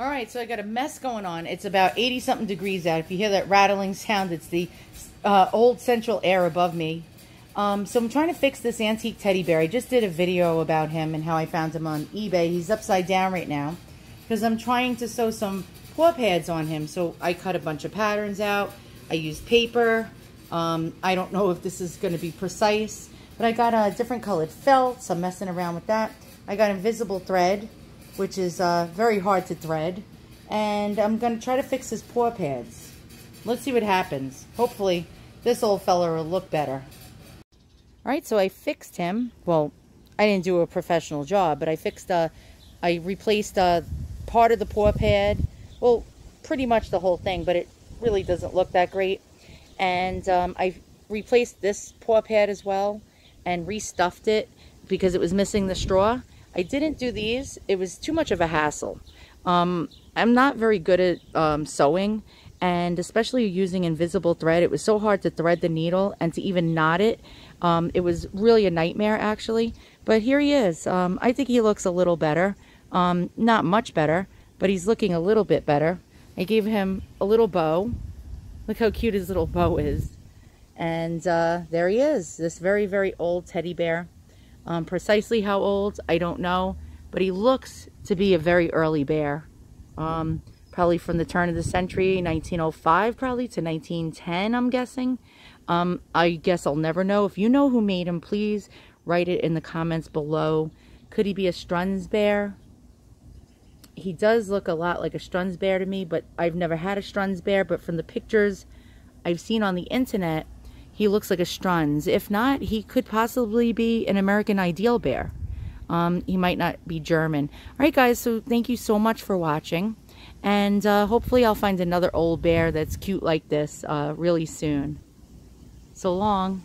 All right, so I got a mess going on. It's about 80 something degrees out. If you hear that rattling sound, it's the uh, old central air above me. Um, so I'm trying to fix this antique teddy bear. I just did a video about him and how I found him on eBay. He's upside down right now because I'm trying to sew some paw pads on him. So I cut a bunch of patterns out. I used paper. Um, I don't know if this is going to be precise, but I got a different colored felt. So I'm messing around with that. I got invisible thread, which is uh, very hard to thread. And I'm going to try to fix his paw pads. Let's see what happens. Hopefully this old fella will look better. All right, so I fixed him. Well, I didn't do a professional job, but I fixed, uh, I replaced uh, part of the paw pad. Well, pretty much the whole thing, but it really doesn't look that great. And um, I replaced this paw pad as well and restuffed it because it was missing the straw. I didn't do these. It was too much of a hassle. Um, I'm not very good at um, sewing and especially using invisible thread. It was so hard to thread the needle and to even knot it. Um, it was really a nightmare, actually. But here he is. Um, I think he looks a little better. Um, not much better, but he's looking a little bit better. I gave him a little bow. Look how cute his little bow is. And uh, there he is, this very, very old teddy bear. Um, precisely how old, I don't know. But he looks to be a very early bear. Um, probably from the turn of the century, 1905 probably to 1910, I'm guessing. Um, I guess I'll never know. If you know who made him, please write it in the comments below. Could he be a Strunz bear? He does look a lot like a Strunz bear to me, but I've never had a Strunz bear. But from the pictures I've seen on the internet, he looks like a Strunz. If not, he could possibly be an American Ideal bear. Um, he might not be German. All right, guys, so thank you so much for watching. And uh, hopefully I'll find another old bear that's cute like this uh, really soon. So long.